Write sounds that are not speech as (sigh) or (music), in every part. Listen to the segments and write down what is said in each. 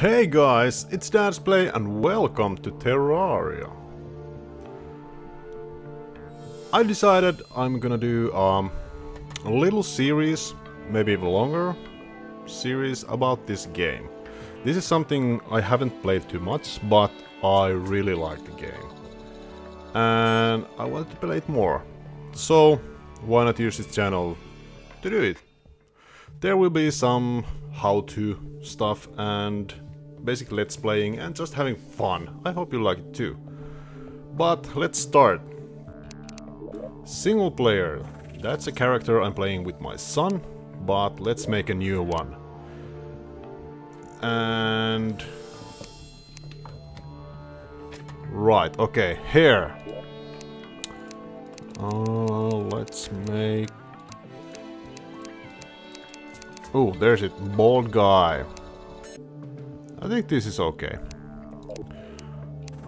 Hey guys, it's DadsPlay and welcome to Terraria. I decided I'm gonna do um, a little series, maybe even longer, series about this game. This is something I haven't played too much, but I really like the game. And I wanted to play it more. So, why not use this channel to do it? There will be some how-to stuff and basic let's playing and just having fun. I hope you like it too. But let's start. Single player. That's a character I'm playing with my son, but let's make a new one. And... Right, okay, here. Uh, let's make... Oh, there's it, bald guy. I think this is okay.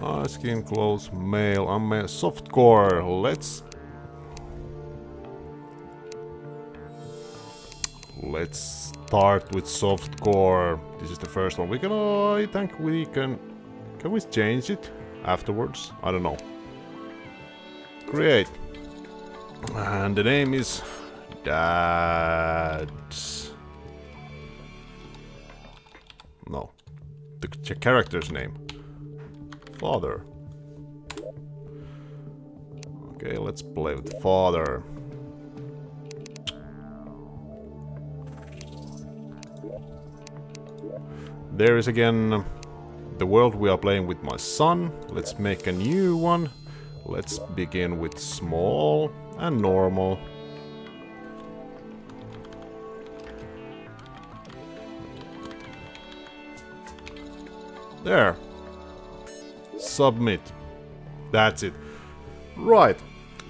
Uh, skin clothes, male, I'm male, softcore, let's... Let's start with softcore. This is the first one. We can, uh, I think we can... Can we change it afterwards? I don't know. Create. And the name is... Dads. Character's name. Father. Okay, let's play with father. There is again the world we are playing with my son. Let's make a new one. Let's begin with small and normal. There. Submit. That's it. Right.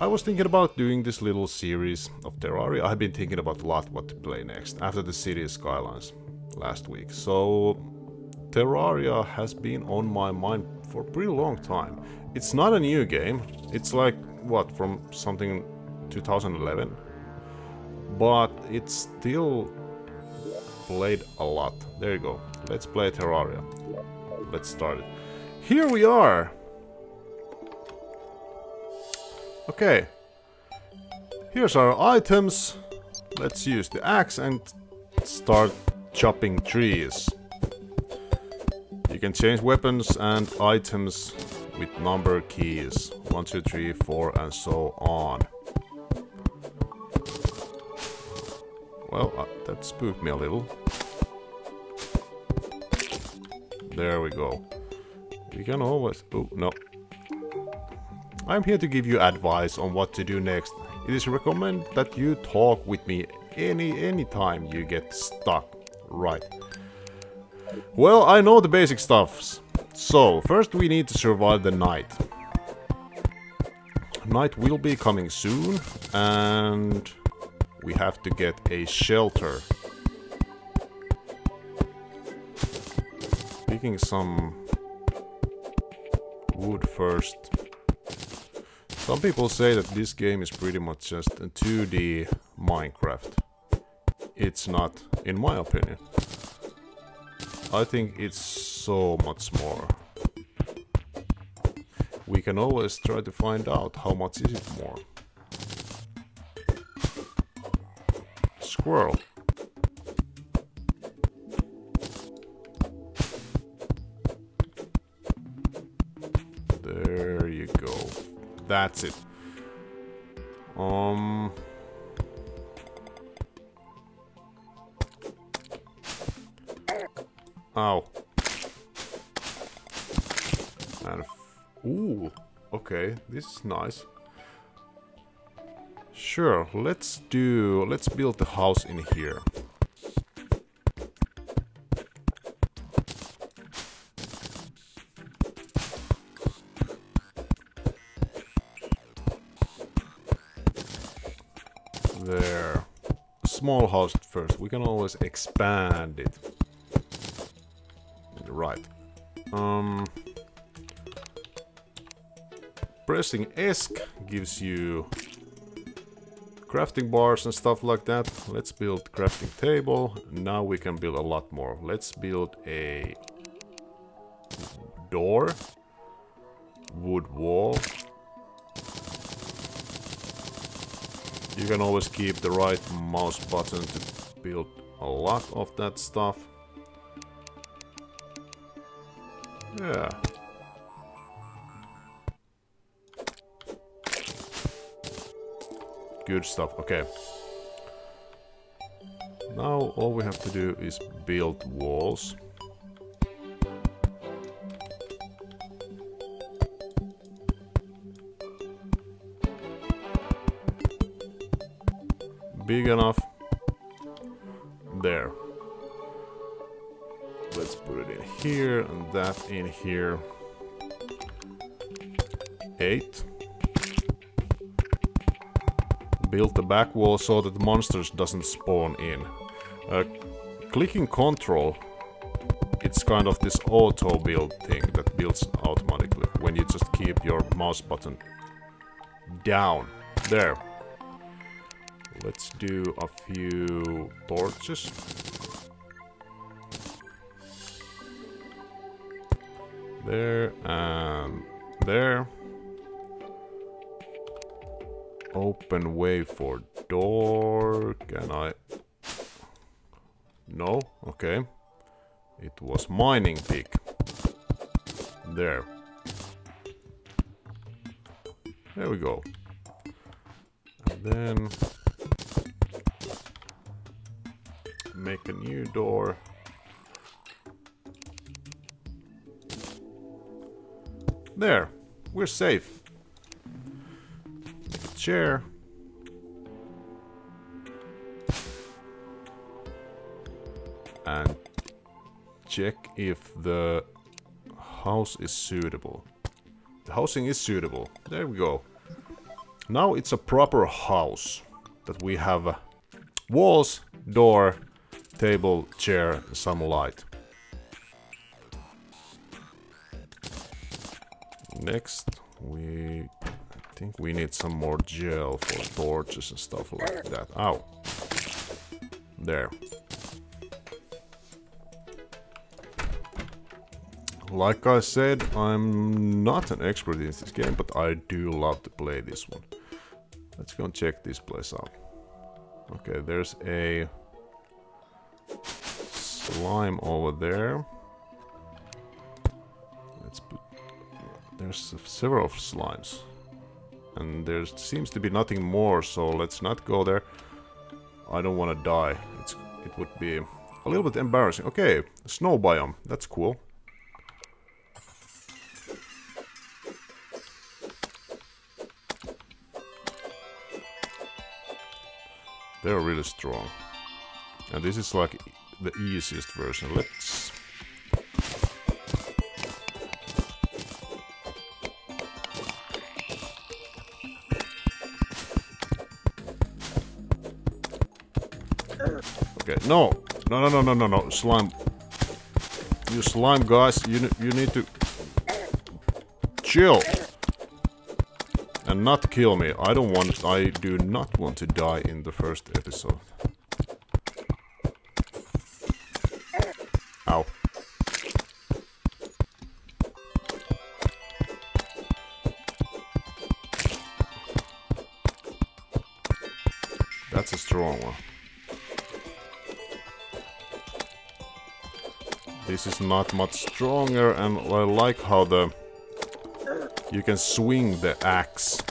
I was thinking about doing this little series of Terraria. I've been thinking about a lot what to play next after the City Skylines last week. So Terraria has been on my mind for a pretty long time. It's not a new game. It's like, what, from something 2011? But it's still played a lot. There you go. Let's play Terraria. Let's start it. Here we are! Okay. Here's our items. Let's use the axe and start chopping trees. You can change weapons and items with number keys. 1, 2, 3, 4 and so on. Well, uh, that spooked me a little. There we go. We can always... Oh, no. I'm here to give you advice on what to do next. It is recommended that you talk with me any any time you get stuck. Right. Well, I know the basic stuffs. So, first we need to survive the night. Night will be coming soon, and we have to get a shelter. Picking some wood first. Some people say that this game is pretty much just a 2D Minecraft. It's not, in my opinion. I think it's so much more. We can always try to find out how much is it more. Squirrel. That's it. Um... Ow. And ooh, okay, this is nice. Sure, let's do, let's build the house in here. First, we can always expand it right. Um, pressing ESC gives you crafting bars and stuff like that. Let's build crafting table. Now we can build a lot more. Let's build a door. Wood wall. You can always keep the right mouse button to build a lot of that stuff. Yeah. Good stuff, okay. Now all we have to do is build walls. Big enough. And that in here. Eight. Build the back wall so that monsters doesn't spawn in. Uh, clicking control, it's kind of this auto build thing that builds automatically when you just keep your mouse button down. There. Let's do a few torches. There and there. Open way for door. Can I no, okay. It was mining pick. There. There we go. And then make a new door. There, we're safe. Chair. and check if the house is suitable. The housing is suitable. There we go. Now it's a proper house that we have uh, walls, door, table, chair, some light. Next, we I think we need some more gel for torches and stuff like that. Ow. There. Like I said, I'm not an expert in this game, but I do love to play this one. Let's go and check this place out. Okay, there's a slime over there. There's several slimes. And there seems to be nothing more, so let's not go there. I don't want to die. It's, it would be a little bit embarrassing. Okay, snow biome. That's cool. They're really strong. And this is like the easiest version. Let's... Okay, no! No, no, no, no, no, no, slime. You slime guys, you, you need to... Chill! And not kill me. I don't want... I do not want to die in the first episode. This is not much stronger and I like how the you can swing the axe.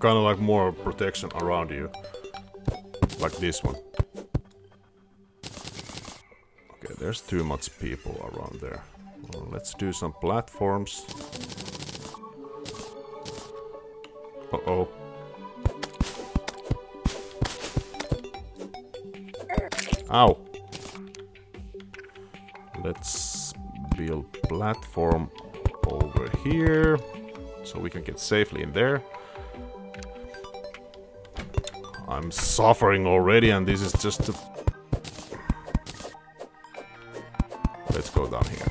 Kind of like more protection around you. Like this one. Okay, there's too much people around there. Well, let's do some platforms. Uh-oh. Ow. Let's build platform over here so we can get safely in there. I'm suffering already and this is just a... Let's go down here.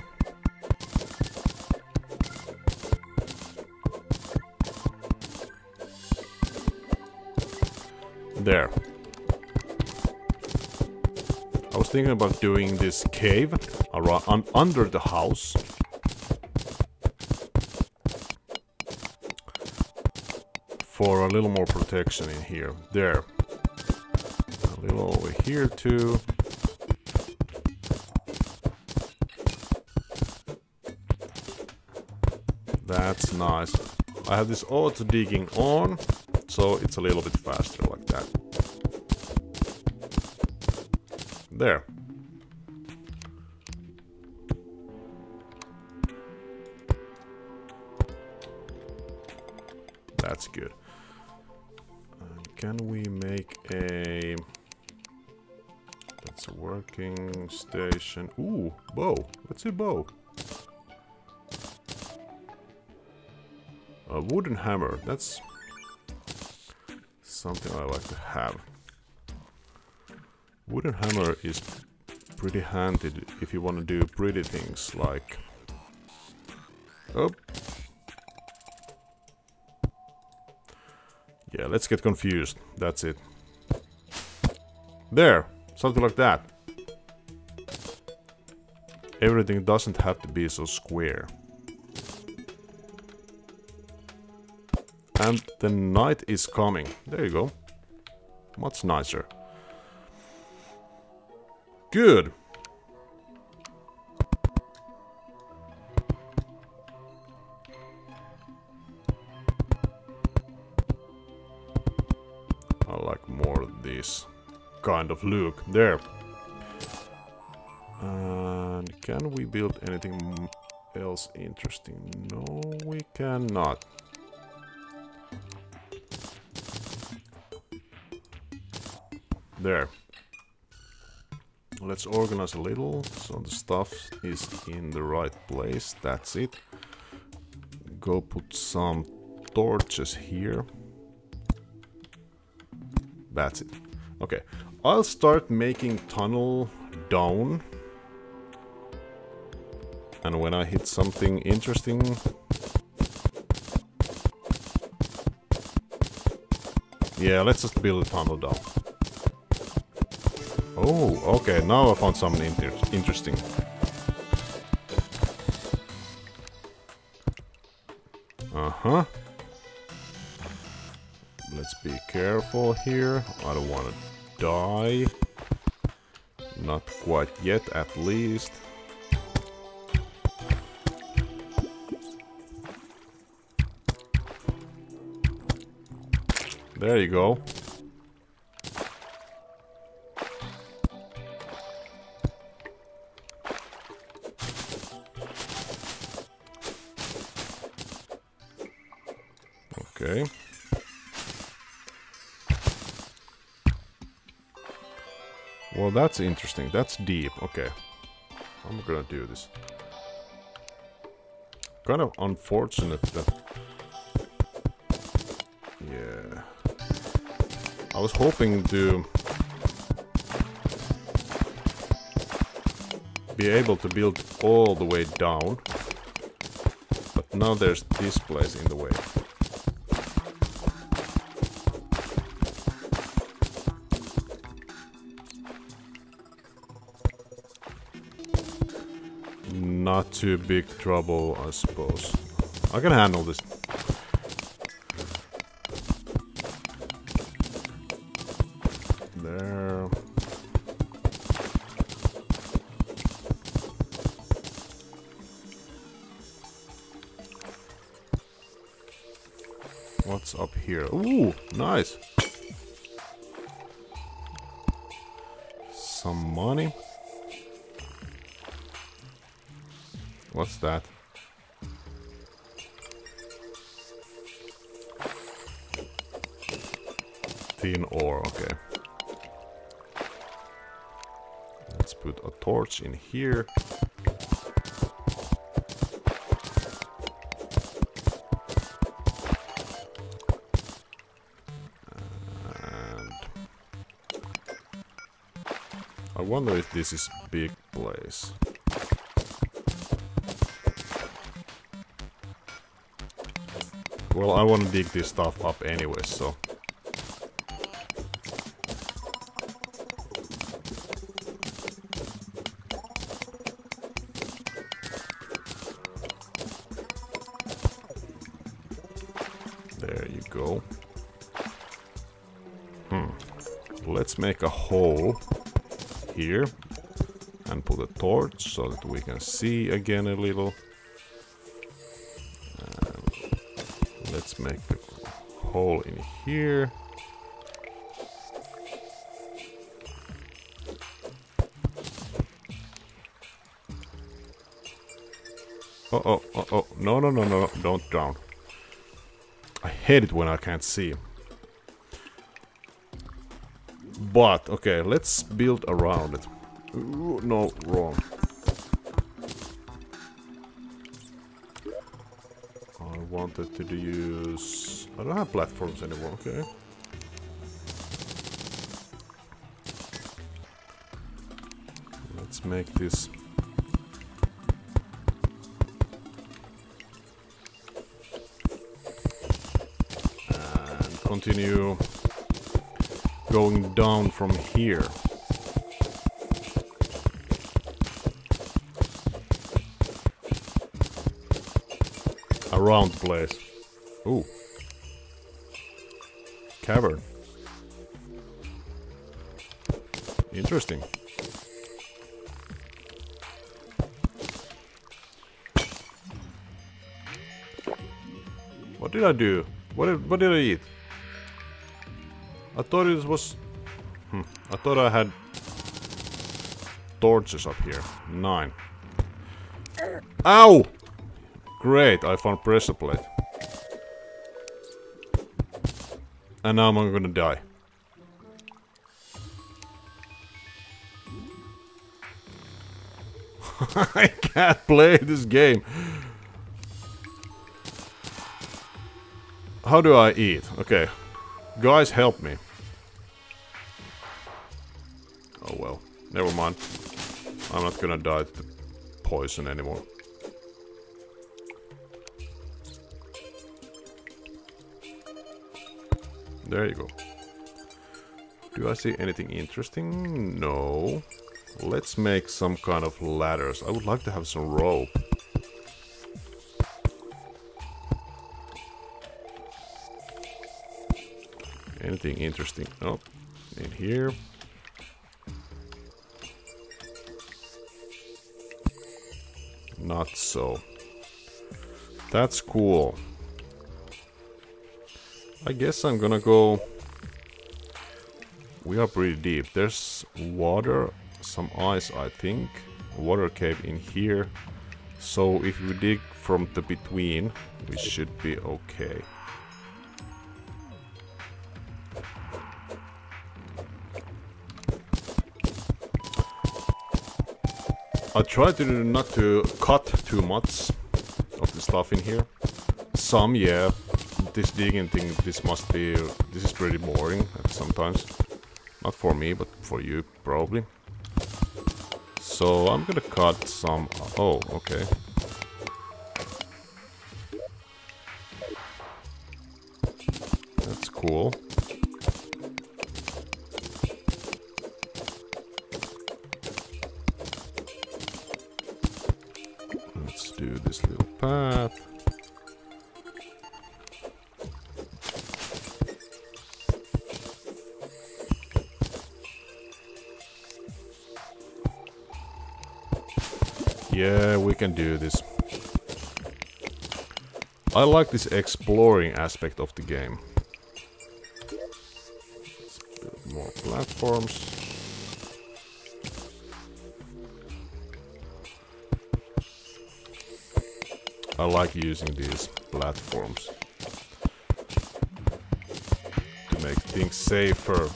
There. Thinking about doing this cave around, un, under the house. For a little more protection in here. There. A little over here too. That's nice. I have this auto digging on, so it's a little bit faster like that. There. That's good. Can we make a... That's a working station. Ooh, bow. Let's bow. A wooden hammer. That's something I like to have. Wooden hammer is pretty handy if you want to do pretty things like... Oh. Yeah, let's get confused. That's it. There! Something like that. Everything doesn't have to be so square. And the night is coming. There you go. Much nicer. Good. I like more of this kind of look. There. And can we build anything else interesting? No, we cannot. There. Let's organize a little so the stuff is in the right place. That's it. Go put some torches here. That's it. Okay. I'll start making tunnel down. And when I hit something interesting, Yeah, let's just build a tunnel down. Oh, okay, now I found something inter interesting. Uh-huh. Let's be careful here. I don't want to die. Not quite yet, at least. There you go. Well, that's interesting. That's deep. Okay. I'm gonna do this. Kind of unfortunate that... Yeah. I was hoping to... be able to build all the way down. But now there's this place in the way. Too big trouble, I suppose. I can handle this. 15 ore, okay. Let's put a torch in here. And I wonder if this is big place. Well, I want to dig this stuff up anyway, so Let's make a hole here and put a torch so that we can see again a little. And let's make a hole in here. Oh, oh, oh, oh, no, no, no, no, don't drown. I hate it when I can't see. But, okay, let's build around it. Ooh, no, wrong. I wanted to use... I don't have platforms anymore, okay. Let's make this... And continue going down from here. Around place. Ooh. Cavern. Interesting. What did I do? What did, what did I eat? I thought it was... Hmm. I thought I had torches up here. Nine. Ow! Great, I found pressure plate. And now I'm gonna die. (laughs) I can't play this game. How do I eat? Okay. Guys, help me. Never mind. I'm not gonna die to poison anymore. There you go. Do I see anything interesting? No. Let's make some kind of ladders. I would like to have some rope. Anything interesting? Oh, in here. Not so. That's cool. I guess I'm gonna go... We are pretty deep. There's water, some ice I think. Water cave in here. So if we dig from the between, we should be okay. I try to not to cut too much of the stuff in here. Some, yeah. This digging thing, this must be... This is pretty boring sometimes. Not for me, but for you, probably. So I'm gonna cut some... Oh, okay. That's cool. This little path. Yeah, we can do this. I like this exploring aspect of the game. More platforms. I like using these platforms to make things safer.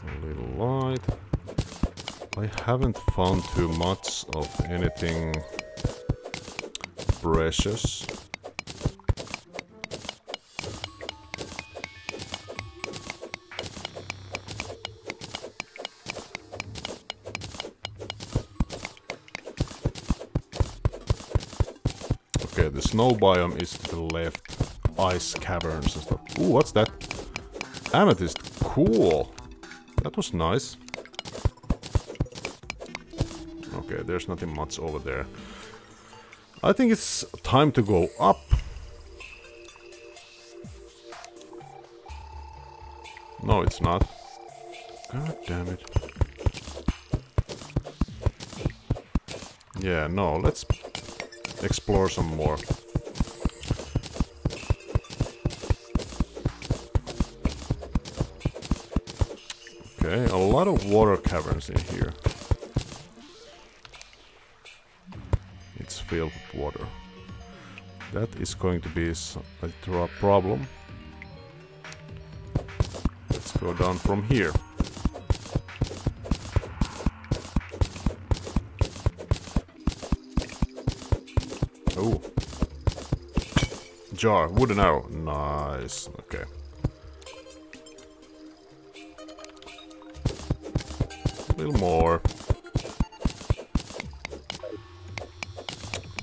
A little light. I haven't found too much of anything precious. Snow biome is to the left. Ice caverns and stuff. Ooh, what's that? Amethyst. Cool. That was nice. Okay, there's nothing much over there. I think it's time to go up. No, it's not. God damn it. Yeah, no, let's explore some more. Okay, a lot of water caverns in here. It's filled with water. That is going to be a problem. Let's go down from here. Oh. Jar, wooden arrow. Nice. Okay. Little more.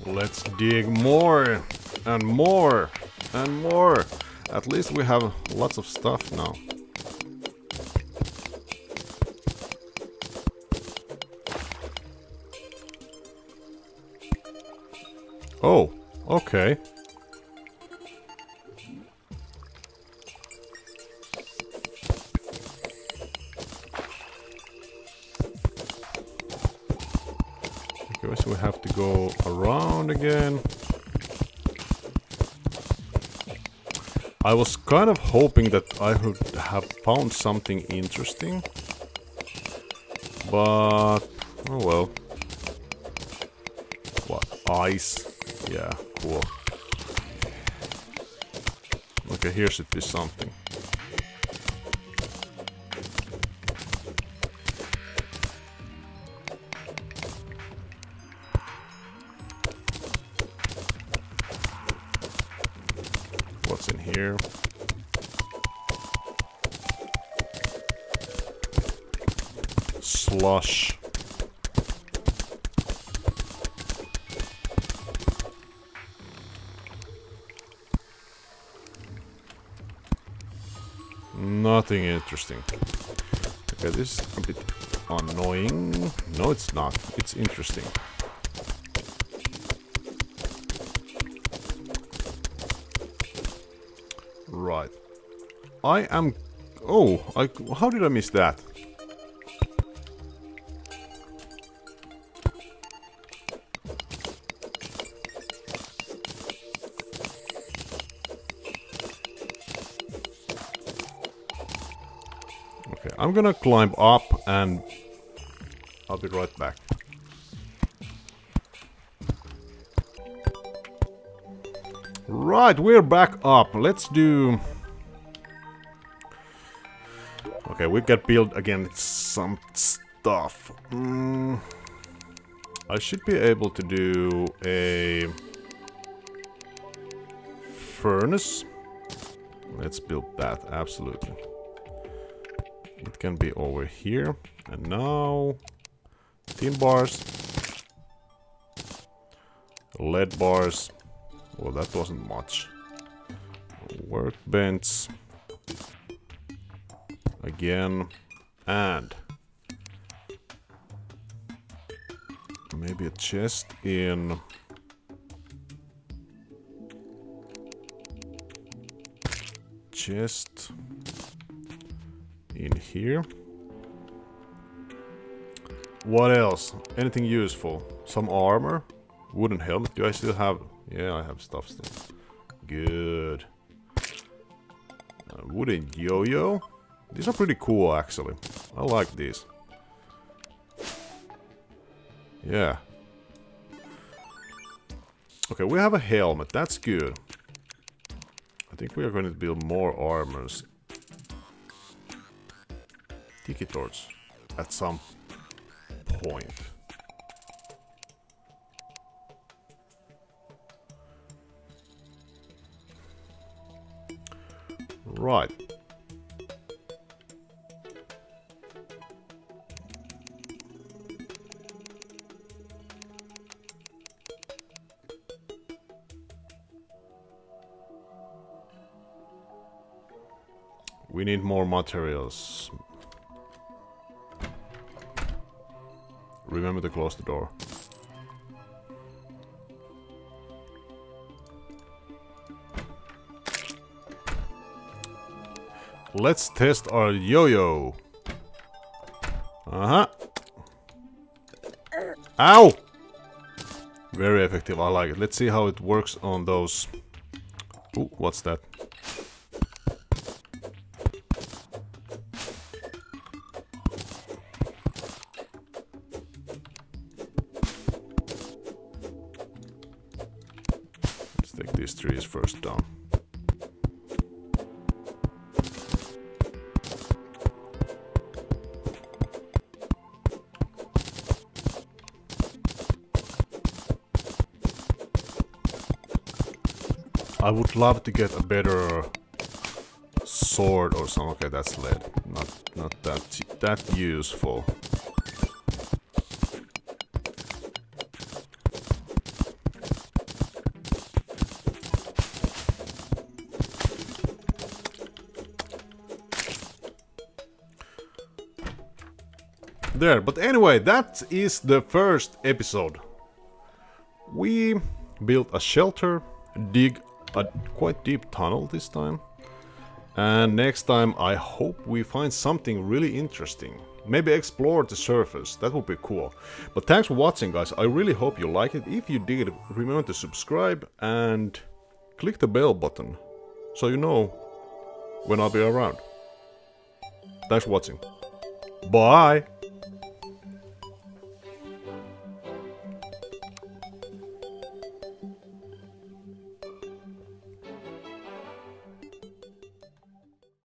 Let's dig more and more and more. At least we have lots of stuff now. Oh, okay. Kind of hoping that I would have found something interesting. But, oh well. What, ice? Yeah, cool. Okay, here should be something. Nothing interesting. Okay, this is a bit annoying. No, it's not. It's interesting. Right. I am... Oh, I, how did I miss that? I'm gonna climb up and I'll be right back. Right, we're back up. Let's do... Okay, we got build again some stuff. Mm, I should be able to do a furnace. Let's build that, absolutely. It can be over here. And now, tin bars, lead bars, well, that wasn't much. Workbench. Again. And... Maybe a chest in... Chest... In here. What else? Anything useful? Some armor? Wooden helmet? Do I still have... Yeah, I have stuff still. Good. Uh, wooden yo-yo. These are pretty cool, actually. I like these. Yeah. Okay, we have a helmet. That's good. I think we are going to build more armors. Tiki torch. At some point. Right. We need more materials. Remember to close the door. Let's test our yo-yo. Uh-huh. Ow! Very effective, I like it. Let's see how it works on those... Ooh, what's that? First down. I would love to get a better sword or something. Okay, that's lead. Not not that that useful. There, but anyway, that is the first episode. We built a shelter, dig a quite deep tunnel this time. And next time I hope we find something really interesting. Maybe explore the surface, that would be cool. But thanks for watching guys, I really hope you like it. If you did, remember to subscribe and click the bell button. So you know when I'll be around. Thanks for watching. Bye!